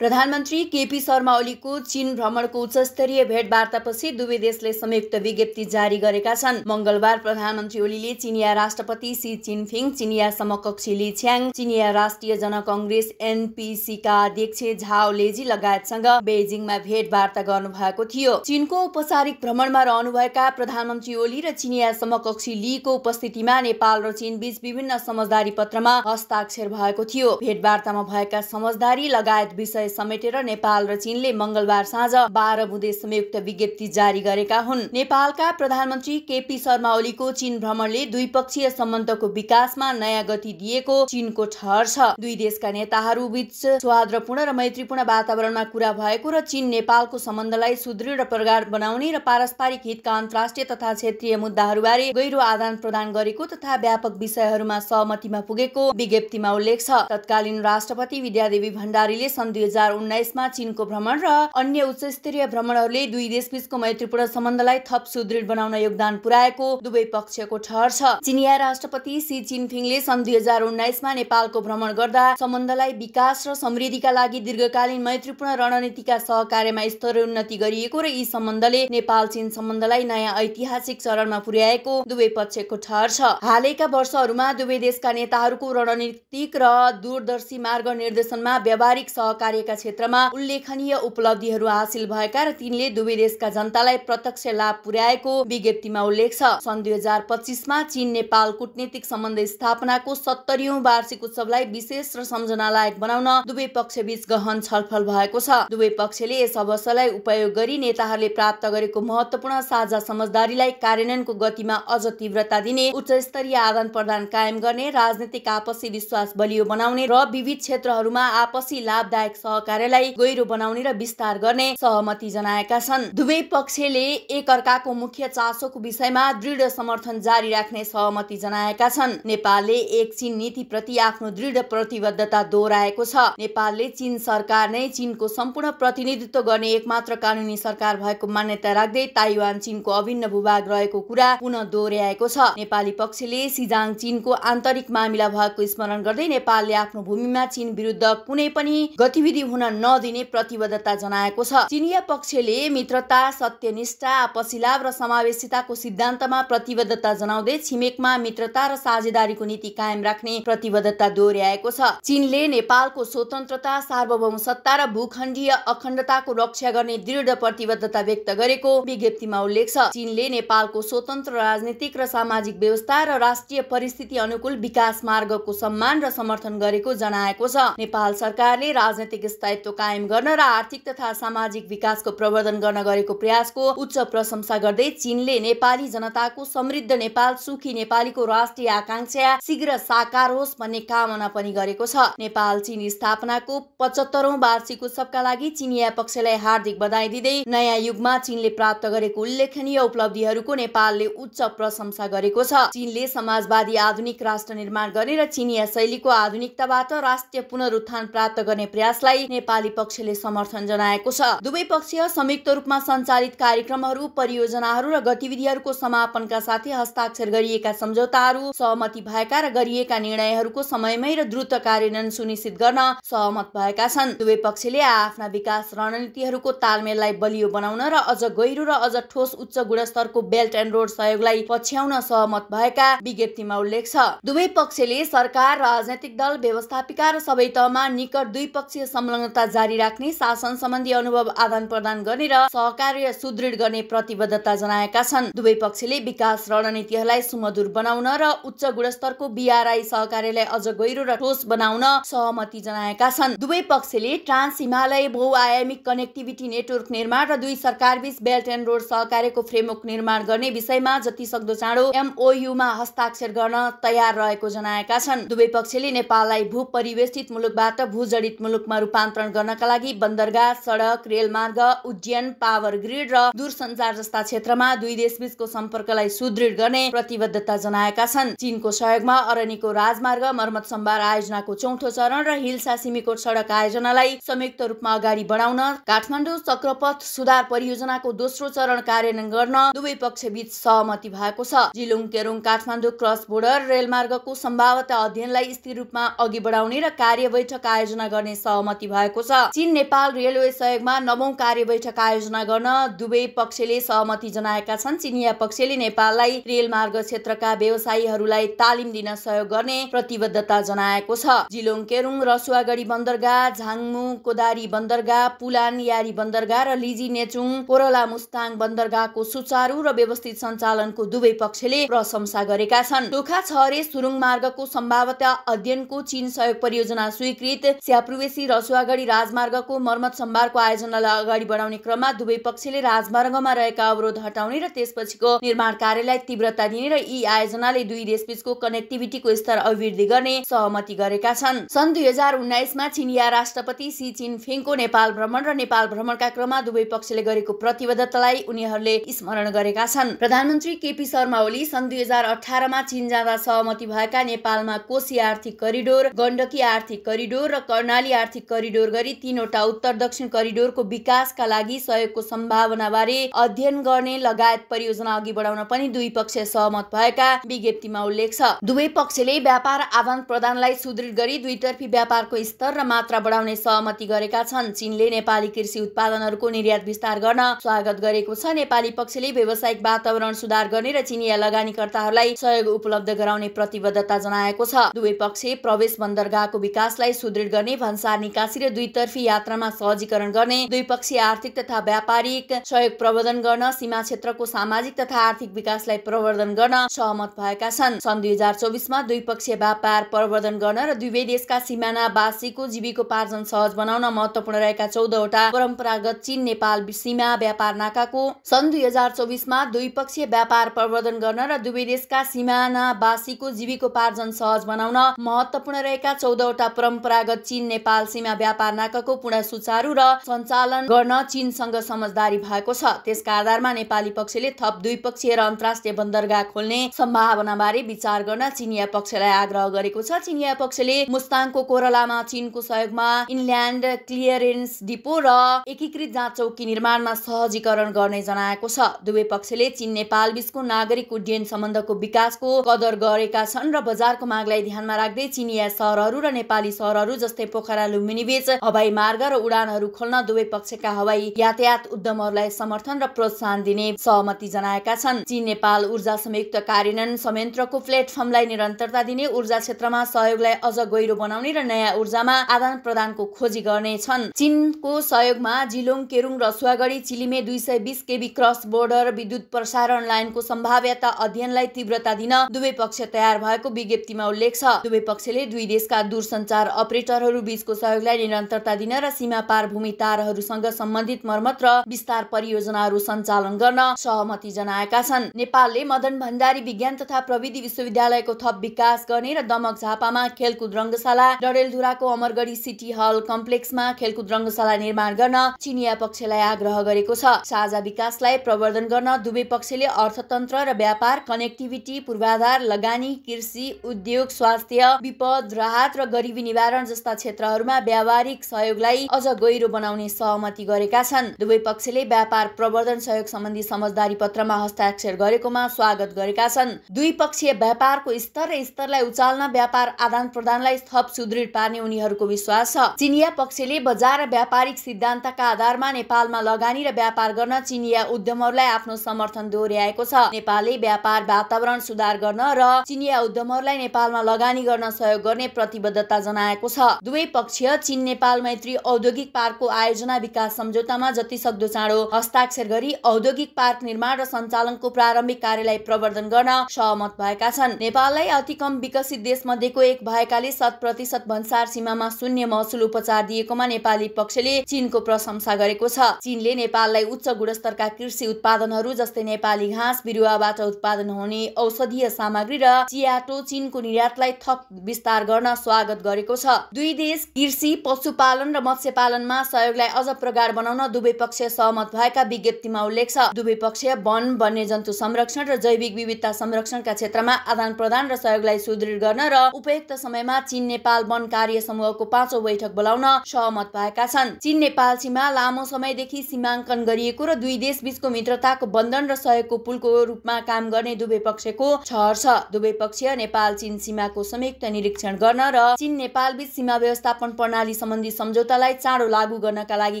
प्रधानमन्त्री केपी शर्मा ओलीको चीन भ्रमणको उच्चस्तरीय भेटवार्तापछि दुवै देशले संयुक्त विज्ञप्ति जारी गरेका छन्। मङ्गलबार प्रधानमन्त्री ओलीले चिनिया राष्ट्रपति सी चिनफिङ चिनिया समकक्षी ली छ्याङ चिनिया राष्ट्रिय जनकङ्ग्रेस एनपिसीका अध्यक्ष झाओ लेजी लगायतसँग बेजिङमा भेटवार्ता गर्नुभएको थियो। चीनको औपचारिक भ्रमणमा रहनुभएका प्रधानमन्त्री ओली र चिनिया समकक्षी लीको उपस्थितिमा नेपाल र चीन बीच विभिन्न समझदारी पत्रमा हस्ताक्षर भएको थियो। भेटवार्तामा भएका समझदारी लगायत विषय समेटेर नेपाल र चीनले मङ्गलबार साँझ बाह्र बुधे संयुक्त विज्ञप्ति जारी गरेका हुन्। नेपालका प्रधानमन्त्री केपी शर्मा ओलीको चीन भ्रमणले द्विपक्षीय सम्बन्धको विकासमा नयाँ गति दिएको चीनको ठहर छ। दुई देशका नेताहरू बीच सौहार्दपूर्ण र मैत्रीपूर्ण वातावरणमा कुरा भएको र चीन नेपालको सम्बन्धलाई सुदृढ र प्रगाढ बनाउने र पारस्परिक हितका अन्तर्राष्ट्रिय तथा क्षेत्रीय मुद्दाहरूबारे गहिरो आदान प्रदान गरेको तथा व्यापक विषयहरूमा सहमतिमा पुगेको विज्ञप्तिमा उल्लेख छ। तत्कालीन राष्ट्रपति विद्यादेवी भण्डारीले सन् दुई हजार उन्नाइसमा चीनको भ्रमण र अन्य उच्च स्तरीय भ्रमणहरूले दुई देशबीचको मैत्रीपूर्ण सम्बन्धलाई थप सुदृढ बनाउन योगदान पुर्याएको दुवै पक्षको ठहर छ। चिनिया राष्ट्रपति सी चिनफिङले सन् दुई हजार उन्नाइसमा नेपालको भ्रमण गर्दा सम्बन्धलाई विकास र समृद्धिका लागि दीर्घकालीन मैत्रीपूर्ण रणनीतिका सहकार्यमा स्तरोन्नति गरिएको र यी सम्बन्धले नेपाल चीन सम्बन्धलाई नयाँ ऐतिहासिक चरणमा पुर्याएको दुवै पक्षको ठहर छ। हालैका वर्षहरूमा दुवै देशका नेताहरूको रणनीतिक र दूरदर्शी मार्ग निर्देशनमा व्यावहारिक सहकार्य कार्यका क्षेत्रमा उल्लेखनीय उपलब्धिहरू हासिल भएका र तिनले दुवै देशका जनतालाई प्रत्यक्ष लाभ पुर्याएको विज्ञप्तिमा उल्लेख छ। सन् दुई हजार पच्चिसमा चीन नेपाल कूटनीतिक सम्बन्ध स्थापनाको सत्तरीौँ वार्षिक उत्सवलाई विशेष र सम्झना लायक बनाउन दुवै पक्ष बीच गहन छलफल भएको छ। दुवै पक्षले यस अवसरलाई उपयोग गरी नेताहरूले प्राप्त गरेको महत्वपूर्ण साझा समझदारीलाई कार्यान्वयनको गतिमा अझ तीव्रता दिने उच्च स्तरीय आदान प्रदान कायम गर्ने राजनीतिक आपसी विश्वास बलियो बनाउने र विविध क्षेत्रहरूमा आपसी लाभदायक सहकार्यलाई गहिरो बनाउने र विस्तार गर्ने सहमति जनाएका छन्। दुवै पक्षले एक अर्काको मुख्य चासोको विषयमा दृढ समर्थन जारी राख्ने सहमति जनाएका छन्। नेपालले एक चीन नीति प्रति आफ्नो दृढ प्रतिबद्धता दोहोऱ्याएको छ। नेपालले चीन सरकार नै चीनको सम्पूर्ण प्रतिनिधित्व गर्ने एकमात्र कानुनी सरकार भएको मान्यता राख्दै ताइवान चीनको अभिन्न भूभाग रहेको कुरा पुनः दोहोऱ्याएको छ। नेपाली पक्षले सिजाङ चीनको आन्तरिक मामिला भएको स्मरण गर्दै नेपालले आफ्नो भूमिमा चीन विरुद्ध कुनै पनि गतिविधि हुन नदिने प्रतिबद्धता जनाएको छ। चिनिया पक्षले मित्रता सत्यनिष्ठा आपसिलाभ र समावेशिताको सिद्धान्तमा प्रतिबद्धता जनाउँदै छिमेकमा मित्रता र साझेदारीको नीति कायम राख्ने प्रतिबद्धता दोहोऱ्याएको छ। चीनले नेपालको स्वतन्त्रता सार्वभौम सत्ता र भूखण्डीय अखण्डताको रक्षा गर्ने दृढ प्रतिबद्धता व्यक्त गरेको विज्ञप्तिमा उल्लेख छ। चीनले नेपालको स्वतन्त्र राजनीतिक र सामाजिक व्यवस्था र राष्ट्रिय परिस्थिति अनुकूल विकास मार्गको सम्मान र समर्थन गरेको जनाएको छ। नेपाल सरकारले राजनैतिक स्थायित्व कायम गर्न र आर्थिक तथा सामाजिक विकासको प्रवर्धन गर्न गरेको प्रयासको उच्च प्रशंसा गर्दै चीनले नेपाली जनताको समृद्ध नेपाल सुखी नेपालीको राष्ट्रिय आकांक्षा शीघ्र साकार होस् भन्ने कामना पनि गरेको छ। नेपाल चीन स्थापनाको पचहत्तरौं वार्षिक उत्सवका लागि चिनिया पक्षलाई हार्दिक बधाई दिँदै नयाँ युगमा चीनले प्राप्त गरेको उल्लेखनीय उपलब्धिहरूको नेपालले उच्च प्रशंसा गरेको छ। चीनले समाजवादी आधुनिक राष्ट्र निर्माण गर्ने र चिनिया शैलीको आधुनिकताबाट राष्ट्रिय पुनरुत्थान प्राप्त गर्ने प्रयासलाई नेपाली पक्षले समर्थन जनाएको छ। दुवै पक्ष संयुक्त रूपमा सञ्चालित कार्यक्रमहरू परियोजनाहरू र गतिविधिहरूको समापनका साथै हस्ताक्षर गरिएका सम्झौताहरू सहमति भएका र गरिएका निर्णयहरूको समयमै र द्रुत कार्यान्वयन सुनिश्चित गर्न सहमत भएका छन्। दुवै पक्षले आफ्ना विकास रणनीतिहरूको तालमेललाई बलियो बनाउन र अझ गहिरो र अझ ठोस उच्च गुणस्तरको बेल्ट एन्ड रोड सहयोगलाई पछ्याउन सहमत भएका विज्ञप्तिमा उल्लेख छ। दुवै पक्षले सरकार राजनैतिक दल व्यवस्थापिका र सबै तहमा निकट द्विपक्षीय संलग्नता जारी राख्ने शासन सम्बन्धी अनुभव आदान प्रदान गर्ने र सहकार्य सुदृढ गर्ने प्रतिबद्धता जनाएका छन्। दुवै पक्षले विकास रणनीतिहरूलाई सुमधुर बनाउन र उच्च गुणस्तरको बिआरआई सहकार्यलाई अझ गहिरो र ठोस बनाउन सहमति जनाएका छन्। दुवै पक्षले ट्रान्स हिमालय बहुआयामिक कनेक्टिभिटी नेटवर्क निर्माण र दुई सरकार बीच बेल्ट एन्ड रोड सहकार्यको फ्रेमवर्क निर्माण गर्ने विषयमा जति सक्दो चाँडो एमओयुमा हस्ताक्षर गर्न तयार रहेको जनाएका छन्। दुवै पक्षले नेपाललाई भू परिवेष्टित मुलुकबाट भूजडित मुलुकमा रूपान्तरण गर्नका लागि बन्दरगाह सडक रेलमार्ग उड्डयन पावर ग्रिड र दूरसञ्चार जस्ता क्षेत्रमा दुई देशबीचको सम्पर्कलाई सुदृढ गर्ने प्रतिबद्धता जनाएका छन्। चीनको सहयोगमा अरनिको राजमार्ग मर्मत सम्भार आयोजनाको चौथो चरण र हिल्सा सिमीकोट सडक आयोजनालाई संयुक्त रूपमा अगाडि बढाउन काठमाडौँ चक्रपथ सुधार परियोजनाको दोस्रो चरण कार्यान्वयन गर्न दुवै पक्ष बीच सहमति भएको छ। Jilong Kerung Kathmandu cross border रेलमार्गको सम्भावत अध्ययनलाई स्थिर रूपमा अघि बढाउने र कार्य बैठक आयोजना गर्ने सहमति सहमति भएको छ। चीन नेपाल रेलवे सहयोगमा नवौं कार्य बैठक आयोजना गर्न दुवै पक्षले सहमति जनाएका छन्। चिनिया पक्षले नेपाललाई रेलमार्ग क्षेत्रका व्यवसायीहरूलाई तालिम दिन सहयोग गर्ने प्रतिबद्धता जनाएको छ। जिलोङ केरुङ रसुवागढी बन्दरगाह झाङमु कोदारी बन्दरगाह पुलान यारी बन्दरगाह र लिजी नेचुङ कोरला मुस्ताङ बन्दरगाहको सुचारू र व्यवस्थित सञ्चालनको दुवै पक्षले प्रशंसा गरेका छन्। टोखा छहरे सुरुङ मार्गको सम्भाव्यता अध्ययनको चीन सहयोग परियोजना स्वीकृत। स्याप्रुवेसी रसुवागढी राजमार्गको मर्मत सम्भारको आयोजनालाई अगाडि बढाउने क्रममा दुवै पक्षले राजमार्गमा रहेका अवरोध हटाउने र त्यसपछिको निर्माण कार्यलाई तीव्रता दिने र यी आयोजनाले दुई देशबीचको कनेक्टिभिटीको स्तर अभिवृद्धि गर्ने सहमति गरेका छन्। सन् दुई हजार उन्नाइसमा चिनिया राष्ट्रपति सी फिङको नेपाल भ्रमण र नेपाल भ्रमणका क्रममा दुवै पक्षले गरेको प्रतिबद्धतालाई उनीहरूले स्मरण गरेका छन्। प्रधानमन्त्री केपी शर्मा ओली सन् दुई हजार अठारमा चीन जाँदा सहमति भएका नेपालमा कोशी आर्थिक करिडोर गण्डकी आर्थिक करिडोर र कर्णाली आर्थिक करिडोर गरी तीनवटा उत्तर दक्षिण करिडोरको विकासका लागि सहयोगको सम्भावनाबारे अध्ययन गर्ने लगायत परियोजना अघि बढाउन पनि दुई पक्ष सहमत भएका विज्ञप्तिमा उल्लेख छ। दुवै पक्षले व्यापार आदान प्रदानलाई सुदृढ गरी दुईतर्फी व्यापारको स्तर र मात्रा बढाउने सहमति गरेका छन्। चीनले नेपाली कृषि उत्पादनहरूको निर्यात विस्तार गर्न स्वागत गरेको छ। नेपाली पक्षले व्यावसायिक वातावरण सुधार गर्ने र चिनिया लगानीकर्ताहरूलाई सहयोग उपलब्ध गराउने प्रतिबद्धता जनाएको छ। दुवै पक्ष प्रवेश बन्दरगाहको विकासलाई सुदृढ गर्ने भन्सार निकासी र दुईतर्फी यात्रामा सहजीकरण गर्ने द्विपक्षीय आर्थिक तथा व्यापारिक सहयोग प्रवर्धन गर्न सीमा क्षेत्रको सामाजिक तथा आर्थिक विकासलाई प्रवर्धन गर्न सहमत भएका छन्। सन् दुई हजार चौबिसमा द्विपक्षीय व्यापार प्रवर्धन गर्न र दुवै देशका सिमानावासीको जीविकोपार्जन सहज बनाउन महत्वपूर्ण रहेका चौधवटा परम्परागत चीन नेपाल सीमा व्यापार नाकाको सन् दुई हजार चौबिसमा द्विपक्षीय व्यापार प्रवर्धन गर्न र दुवै देशका सिमानावासीको जीविकोपार्जन सहज बनाउन महत्वपूर्ण रहेका चौधवटा परम्परागत चीन नेपाल सीमा व्यापार नाकाको पुनः सुचारू र सञ्चालन गर्न चीनसँग समझदारी भएको छ। त्यसका आधारमा नेपाली पक्षले थप द्विपक्षीय र अन्तर्राष्ट्रिय बन्दरगाह खोल्ने सम्भावनाबारे विचार गर्न चिनिया पक्षलाई आग्रह गरेको छ। चिनिया पक्षले मुस्ताङको कोरलामा चीनको सहयोगमा इनल्यान्ड क्लियरेन्स डिपो र एकीकृत जाँच चौकी निर्माणमा सहजीकरण गर्ने जनाएको छ। दुवै पक्षले चीन नेपाल बीचको नागरिक उड्डयन सम्बन्धको विकासको कदर गरेका छन् र बजारको मागलाई ध्यानमा राख्दै चिनिया सहरहरू र नेपाली सहरहरू जस्तै पोखरा लुम्बिनी बीच हवाई मार्ग र उडानहरू खोल्न दुवै पक्षका हवाई यातायात उद्यमहरूलाई समर्थन र प्रोत्साहन दिने सहमति जनाएका छन्। चीन नेपाल ऊर्जा संयुक्त कार्यान्वयन संयन्त्रको प्लेटफर्मलाई निरन्तरता दिने ऊर्जा क्षेत्रमा सहयोगलाई अझ गहिरो बनाउने र नयाँ ऊर्जामा आदान प्रदानको खोजी गर्नेछन् चीनको सहयोगमा जिलोङ केरुङ रसुवागढी चिलिमे दुई सय बिस केबी क्रस बोर्डर विद्युत प्रसारण लाइनको सम्भाव्यता अध्ययनलाई तीव्रता दिन दुवै पक्ष तयार भएको विज्ञप्तिमा उल्लेख छ। दुवै पक्षले दुई देशका दूरसञ्चार अपरेटरहरू बीचको सहयोगलाई निरन्तरता दिन र सीमा पार भूमि तारहरूसँग सम्बन्धित मर्मत र विस्तार परियोजनाहरू सञ्चालन गर्न सहमति जनाएका छन्। नेपालले मदन भण्डारी विज्ञान तथा प्रविधि विश्वविद्यालयको थप विकास गर्ने र दमक झापामा खेलकुद रङ्गशाला डडेलधुराको अमरगढी सिटी हल कम्प्लेक्समा खेलकुद रङ्गशाला निर्माण गर्न चिनिया पक्षलाई आग्रह गरेको छ। साझा विकासलाई प्रवर्धन गर्न दुवै पक्षले अर्थतन्त्र र व्यापार कनेक्टिभिटी पूर्वाधार लगानी कृषि उद्योग स्वास्थ्य विपद राहत र गरिबी निवारण जस्ता क्षेत्रहरूमा सहयोगलाई अझ गहिरो बनाउने सहमति गरेका छन्। दुवै पक्षले व्यापार प्रवर्धन सहयोग सम्बन्धी समझदारी पत्रमा हस्ताक्षर गरेकोमा स्वागत गरेका छन्। दुई पक्षीय व्यापारको स्तर र स्तरलाई उचाल्न व्यापार आदान प्रदानलाई थप सुदृढ पार्ने उनीहरूको विश्वास छ। चिनिया पक्षले बजार र व्यापारिक सिद्धान्तका आधारमा नेपालमा लगानी र व्यापार गर्न चिनिया उद्यमहरूलाई आफ्नो समर्थन दोहोऱ्याएको छ। नेपालले व्यापार वातावरण सुधार गर्न र चिनिया उद्यमहरूलाई नेपालमा लगानी गर्न सहयोग गर्ने प्रतिबद्धता जनाएको छ। दुवै पक्ष चीन नेपाल मैत्री औद्योगिक पार्कको आयोजना विकास सम्झौतामा जति सक्दो चाँडो हस्ताक्षर गरी औद्योगिक पार्क निर्माण र सञ्चालनको प्रारम्भिक कार्यलाई प्रवर्धन गर्न सहमत भएका छन्। नेपाललाई अति कम विकसित देश मध्येको एक भएकाले शत प्रतिशत भन्सार सीमामा शून्य महसुल उपचार दिएकोमा नेपाली पक्षले चीनको प्रशंसा गरेको छ। चीनले नेपाललाई उच्च गुणस्तरका कृषि उत्पादनहरू जस्तै नेपाली घाँस बिरुवाबाट उत्पादन हुने औषधीय सामग्री र चियाटो चीनको निर्यातलाई थप विस्तार गर्न स्वागत गरेको छ। दुई देश कृषि पशुपालन र मत्स्यपालनमा सहयोगलाई अझ प्रगाढ बनाउन दुवै पक्ष सहमत भएका विज्ञप्तिमा उल्लेख छ। दुवै पक्ष वन वन्यजन्तु संरक्षण र जैविक विविधता संरक्षणका क्षेत्रमा आदान प्रदान र सहयोगलाई सुदृढ गर्न र उपयुक्त समयमा चीन नेपाल वन कार्य समूहको पाँचौं बैठक बोलाउन सहमत भएका छन्। चीन नेपाल सीमा लामो समयदेखि सीमाङ्कन गरिएको र दुई देश बीचको मित्रताको बन्धन र सहयोगको पुलको रूपमा काम गर्ने दुवै पक्षको छहर छ। दुवै पक्ष नेपाल चीन सीमाको संयुक्त निरीक्षण गर्न र चीन नेपाल बीच सीमा व्यवस्थापन प्रणाली लगानी सम्बन्धी सम्झौतालाई चाँडो लागू गर्नका लागि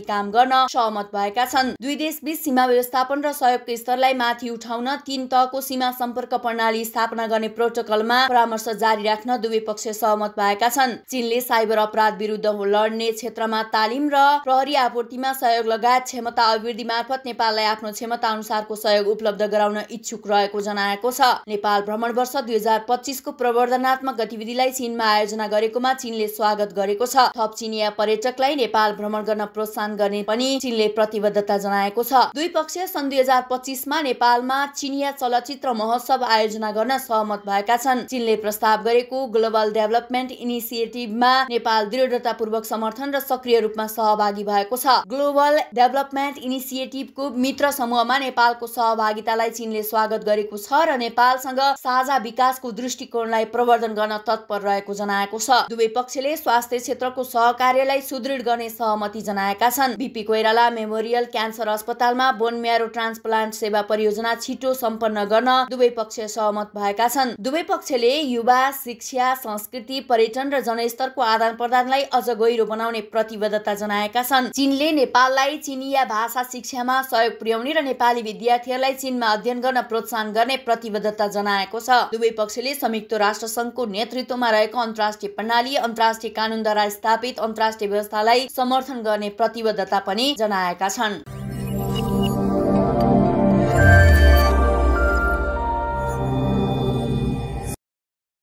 काम गर्न सहमत भएका छन्। दुई देशबीच सीमा व्यवस्थापन र सहयोगको स्तरलाई माथि उठाउन तीन तहको सीमा सम्पर्क प्रणाली स्थापना गर्ने प्रोटोकलमा परामर्श जारी राख्न दुवै पक्ष सहमत भएका छन्। चीनले साइबर अपराध विरुद्ध लड्ने क्षेत्रमा तालिम र प्रहरी आपूर्तिमा सहयोग लगायत क्षमता अभिवृद्धि मार्फत नेपाललाई आफ्नो क्षमता अनुसारको सहयोग उपलब्ध गराउन इच्छुक रहेको जनाएको छ। नेपाल भ्रमण वर्ष दुई हजार पच्चिसको प्रवर्धनात्मक गतिविधिलाई चीनमा आयोजना गरेकोमा चीनले स्वागत गरेको छ। चिनिया पर्यटकलाई नेपाल भ्रमण गर्न प्रोत्साहन गर्ने पनि चीनले प्रतिबद्धता जनाएको छ। दुई पक्ष सन् दुई हजार पच्चिसमा नेपालमा चिनिया चलचित्र महोत्सव आयोजना गर्न सहमत भएका छन्। चीनले प्रस्ताव गरेको ग्लोबल डेभलपमेन्ट इनिसिएटिभमा नेपाल दृढतापूर्वक समर्थन र सक्रिय रूपमा सहभागी भएको छ। ग्लोबल डेभलपमेन्ट इनिसिएटिभको मित्र समूहमा नेपालको सहभागितालाई चीनले स्वागत गरेको छ र नेपालसँग साझा विकासको दृष्टिकोणलाई प्रवर्धन गर्न तत्पर रहेको जनाएको छ। दुवै पक्षले स्वास्थ्य क्षेत्रको सहकार्यलाई सुदृढ गर्ने सहमति जनाएका छन्। बिपी कोइराला मेमोरियल क्यान्सर अस्पतालमा बोन म्यारो ट्रान्सप्लान्ट सेवा परियोजना छिटो सम्पन्न गर्न दुवै पक्ष सहमत भएका छन्। दुवै पक्षले युवा शिक्षा संस्कृति पर्यटन र जनस्तरको आदान प्रदानलाई अझ गहिरो बनाउने प्रतिबद्धता जनाएका छन्। चीनले नेपाललाई चिनिया भाषा शिक्षामा सहयोग पुर्याउने र नेपाली विद्यार्थीहरूलाई चीनमा अध्ययन गर्न प्रोत्साहन गर्ने प्रतिबद्धता जनाएको छ। दुवै पक्षले संयुक्त राष्ट्र संघको नेतृत्वमा रहेको अन्तर्राष्ट्रिय प्रणाली अन्तर्राष्ट्रिय कानुनद्वारा स्थापित अन्तर्राष्ट्रिय व्यवस्थालाई समर्थन गर्ने प्रतिबद्धता पनि जनाएका छन्।